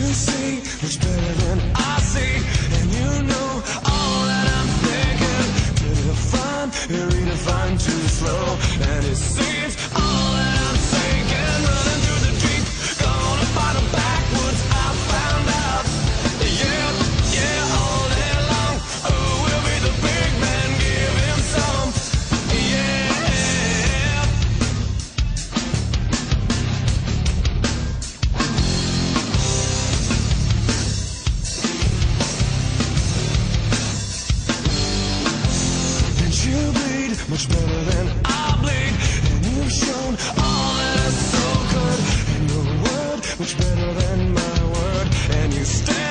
you see much better than I see, and you know. much better than I bleed, And you've shown all that is so good. And your word, much better than my word. And you stand.